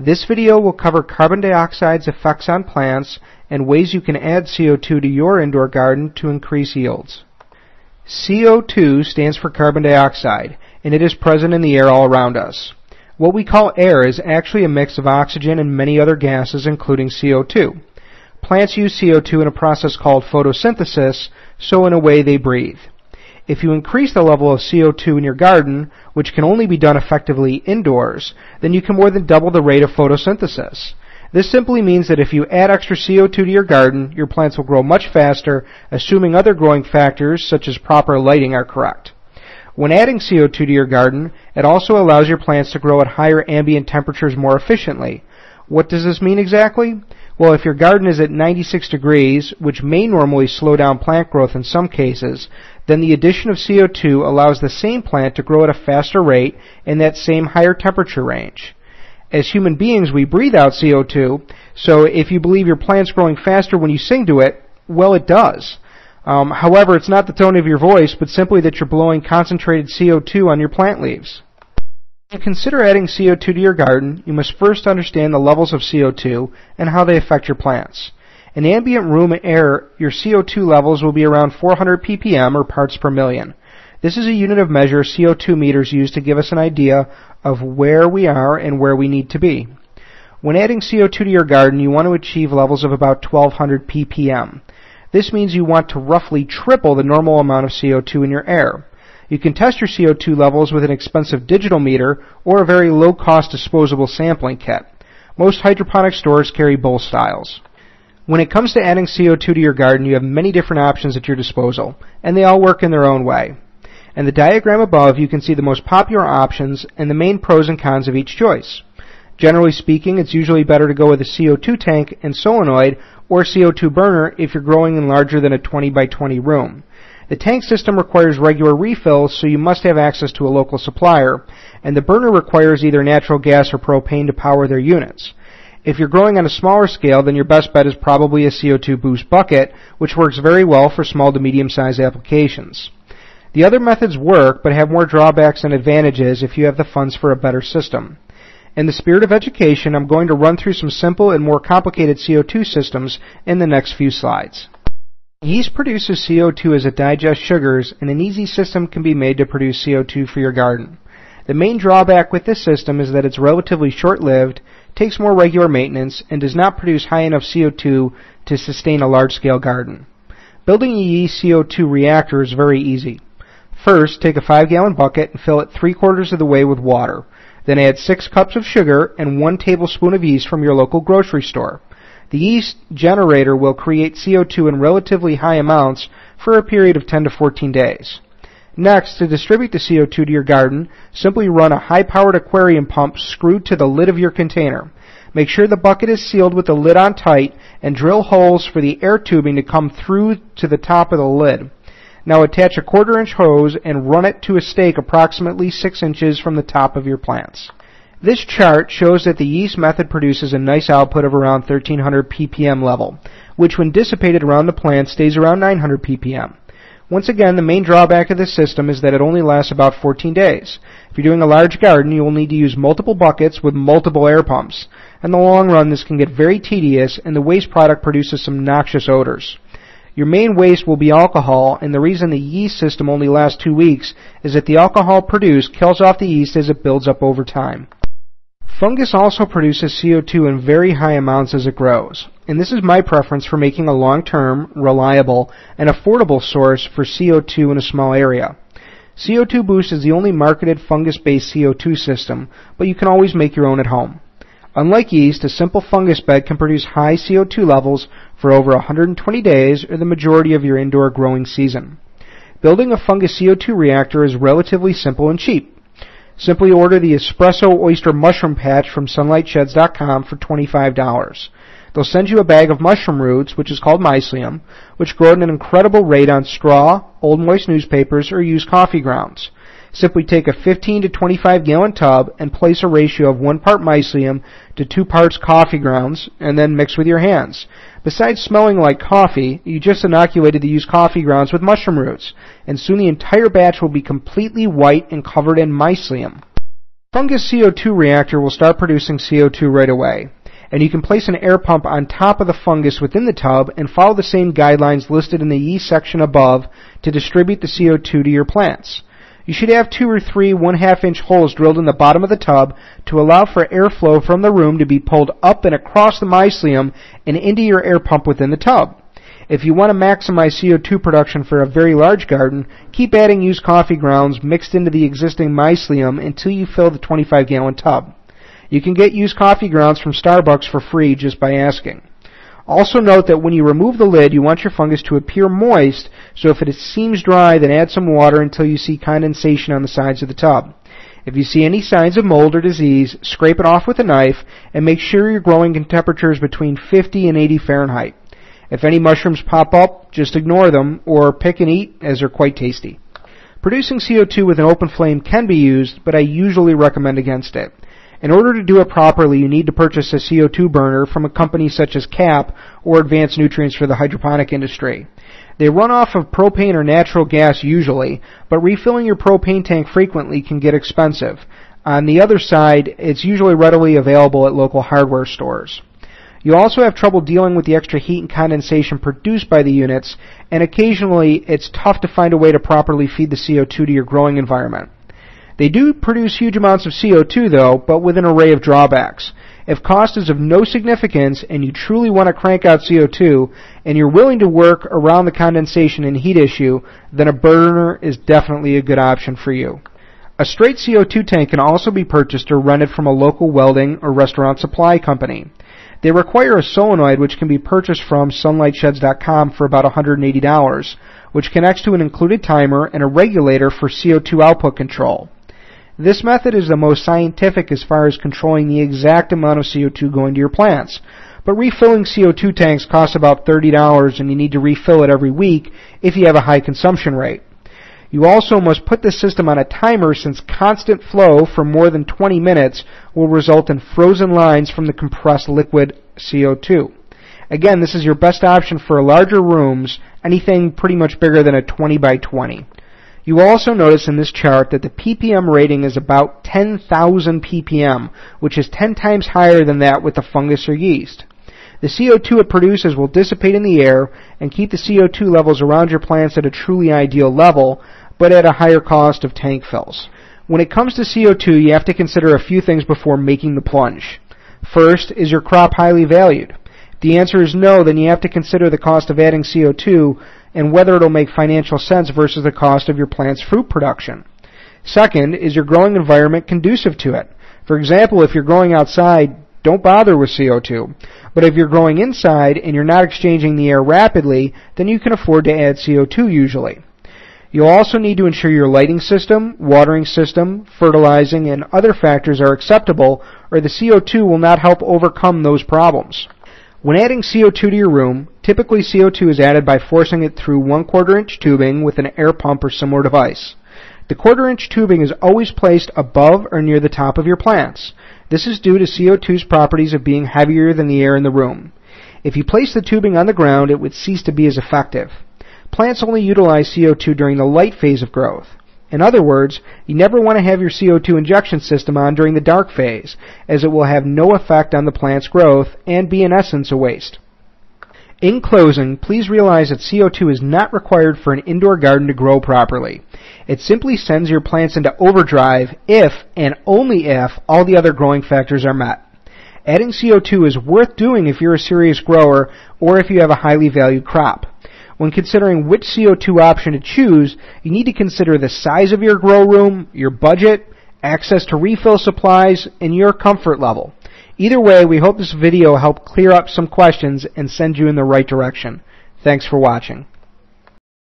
This video will cover carbon dioxide's effects on plants and ways you can add CO2 to your indoor garden to increase yields. CO2 stands for carbon dioxide, and it is present in the air all around us. What we call air is actually a mix of oxygen and many other gases, including CO2. Plants use CO2 in a process called photosynthesis, so in a way they breathe. If you increase the level of CO2 in your garden, which can only be done effectively indoors, then you can more than double the rate of photosynthesis. This simply means that if you add extra CO2 to your garden, your plants will grow much faster, assuming other growing factors such as proper lighting are correct. When adding CO2 to your garden, it also allows your plants to grow at higher ambient temperatures more efficiently. What does this mean exactly? Well, if your garden is at 96 degrees, which may normally slow down plant growth in some cases, then the addition of CO2 allows the same plant to grow at a faster rate in that same higher temperature range as human beings, we breathe out CO2. So if you believe your plant's growing faster when you sing to it, well, it does. Um, however, it's not the tone of your voice, but simply that you're blowing concentrated CO2 on your plant leaves. To consider adding CO2 to your garden, you must first understand the levels of CO2 and how they affect your plants. In ambient room air, your CO2 levels will be around 400 ppm or parts per million. This is a unit of measure CO2 meters use to give us an idea of where we are and where we need to be. When adding CO2 to your garden, you want to achieve levels of about 1200 ppm. This means you want to roughly triple the normal amount of CO2 in your air. You can test your CO2 levels with an expensive digital meter or a very low-cost disposable sampling kit. Most hydroponic stores carry both styles. When it comes to adding CO2 to your garden, you have many different options at your disposal, and they all work in their own way. In the diagram above, you can see the most popular options and the main pros and cons of each choice. Generally speaking, it's usually better to go with a CO2 tank and solenoid or CO2 burner if you're growing in larger than a 20 by 20 room. The tank system requires regular refills, so you must have access to a local supplier, and the burner requires either natural gas or propane to power their units. If you're growing on a smaller scale, then your best bet is probably a CO2 boost bucket, which works very well for small to medium sized applications. The other methods work, but have more drawbacks and advantages if you have the funds for a better system. In the spirit of education, I'm going to run through some simple and more complicated CO2 systems in the next few slides. Yeast produces CO2 as it digests sugars, and an easy system can be made to produce CO2 for your garden. The main drawback with this system is that it's relatively short-lived, takes more regular maintenance, and does not produce high enough CO2 to sustain a large-scale garden. Building a yeast CO2 reactor is very easy. First, take a 5 gallon bucket and fill it 3 quarters of the way with water. Then add 6 cups of sugar and 1 tablespoon of yeast from your local grocery store. The yeast generator will create CO2 in relatively high amounts for a period of 10 to 14 days. Next, to distribute the CO2 to your garden, simply run a high-powered aquarium pump screwed to the lid of your container. Make sure the bucket is sealed with the lid on tight and drill holes for the air tubing to come through to the top of the lid. Now attach a quarter inch hose and run it to a stake approximately 6 inches from the top of your plants. This chart shows that the yeast method produces a nice output of around 1300 ppm level, which when dissipated around the plant stays around 900 ppm. Once again, the main drawback of this system is that it only lasts about 14 days. If you're doing a large garden, you will need to use multiple buckets with multiple air pumps. In the long run, this can get very tedious, and the waste product produces some noxious odors. Your main waste will be alcohol, and the reason the yeast system only lasts two weeks is that the alcohol produced kills off the yeast as it builds up over time. Fungus also produces CO2 in very high amounts as it grows, and this is my preference for making a long-term, reliable, and affordable source for CO2 in a small area. CO2 Boost is the only marketed fungus-based CO2 system, but you can always make your own at home. Unlike yeast, a simple fungus bed can produce high CO2 levels for over 120 days or the majority of your indoor growing season. Building a fungus CO2 reactor is relatively simple and cheap. Simply order the Espresso Oyster Mushroom Patch from SunlightSheds.com for $25. They'll send you a bag of mushroom roots, which is called mycelium, which grow at an incredible rate on straw, old moist newspapers, or used coffee grounds. Simply take a 15 to 25 gallon tub and place a ratio of 1 part mycelium to 2 parts coffee grounds and then mix with your hands. Besides smelling like coffee, you just inoculated the used coffee grounds with mushroom roots, and soon the entire batch will be completely white and covered in mycelium. Fungus CO2 reactor will start producing CO2 right away, and you can place an air pump on top of the fungus within the tub and follow the same guidelines listed in the yeast section above to distribute the CO2 to your plants. You should have two or three one half inch holes drilled in the bottom of the tub to allow for airflow from the room to be pulled up and across the mycelium and into your air pump within the tub. If you want to maximize CO2 production for a very large garden, keep adding used coffee grounds mixed into the existing mycelium until you fill the 25 gallon tub. You can get used coffee grounds from Starbucks for free just by asking. Also note that when you remove the lid, you want your fungus to appear moist, so if it seems dry, then add some water until you see condensation on the sides of the tub. If you see any signs of mold or disease, scrape it off with a knife and make sure you're growing in temperatures between 50 and 80 Fahrenheit. If any mushrooms pop up, just ignore them or pick and eat as they're quite tasty. Producing CO2 with an open flame can be used, but I usually recommend against it. In order to do it properly, you need to purchase a CO2 burner from a company such as CAP or Advanced Nutrients for the hydroponic industry. They run off of propane or natural gas usually, but refilling your propane tank frequently can get expensive. On the other side, it's usually readily available at local hardware stores. You also have trouble dealing with the extra heat and condensation produced by the units, and occasionally it's tough to find a way to properly feed the CO2 to your growing environment. They do produce huge amounts of CO2 though, but with an array of drawbacks. If cost is of no significance and you truly want to crank out CO2 and you're willing to work around the condensation and heat issue, then a burner is definitely a good option for you. A straight CO2 tank can also be purchased or rented from a local welding or restaurant supply company. They require a solenoid which can be purchased from sunlightsheds.com for about $180, which connects to an included timer and a regulator for CO2 output control. This method is the most scientific as far as controlling the exact amount of CO2 going to your plants. But refilling CO2 tanks costs about $30 and you need to refill it every week if you have a high consumption rate. You also must put the system on a timer since constant flow for more than 20 minutes will result in frozen lines from the compressed liquid CO2. Again, this is your best option for larger rooms, anything pretty much bigger than a 20 by 20. You also notice in this chart that the ppm rating is about 10,000 ppm, which is 10 times higher than that with the fungus or yeast. The CO2 it produces will dissipate in the air and keep the CO2 levels around your plants at a truly ideal level, but at a higher cost of tank fills. When it comes to CO2, you have to consider a few things before making the plunge. First, is your crop highly valued? If the answer is no, then you have to consider the cost of adding CO2 and whether it'll make financial sense versus the cost of your plant's fruit production. Second, is your growing environment conducive to it? For example, if you're growing outside, don't bother with CO2. But if you're growing inside and you're not exchanging the air rapidly, then you can afford to add CO2 usually. You'll also need to ensure your lighting system, watering system, fertilizing, and other factors are acceptable or the CO2 will not help overcome those problems. When adding CO2 to your room, typically CO2 is added by forcing it through 1 quarter inch tubing with an air pump or similar device. The quarter inch tubing is always placed above or near the top of your plants. This is due to CO2's properties of being heavier than the air in the room. If you place the tubing on the ground, it would cease to be as effective. Plants only utilize CO2 during the light phase of growth. In other words, you never want to have your CO2 injection system on during the dark phase, as it will have no effect on the plant's growth and be in essence a waste. In closing, please realize that CO2 is not required for an indoor garden to grow properly. It simply sends your plants into overdrive if and only if all the other growing factors are met. Adding CO2 is worth doing if you're a serious grower or if you have a highly valued crop. When considering which CO2 option to choose, you need to consider the size of your grow room, your budget, access to refill supplies, and your comfort level. Either way, we hope this video helped clear up some questions and send you in the right direction. Thanks for watching.